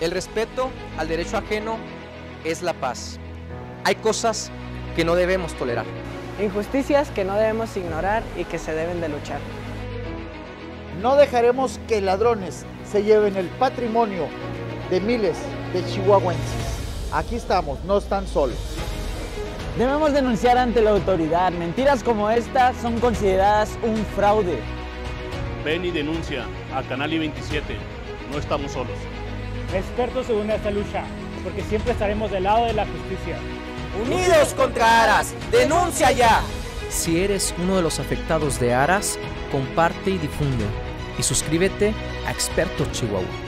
El respeto al derecho ajeno es la paz. Hay cosas que no debemos tolerar. Injusticias que no debemos ignorar y que se deben de luchar. No dejaremos que ladrones se lleven el patrimonio de miles de chihuahuenses. Aquí estamos, no están solos. Debemos denunciar ante la autoridad. Mentiras como esta son consideradas un fraude. Ven y denuncia a Canal 27. No estamos solos. Expertos se unen a esta lucha, porque siempre estaremos del lado de la justicia. Unidos contra Aras, denuncia ya. Si eres uno de los afectados de Aras, comparte y difunde. Y suscríbete a Expertos Chihuahua.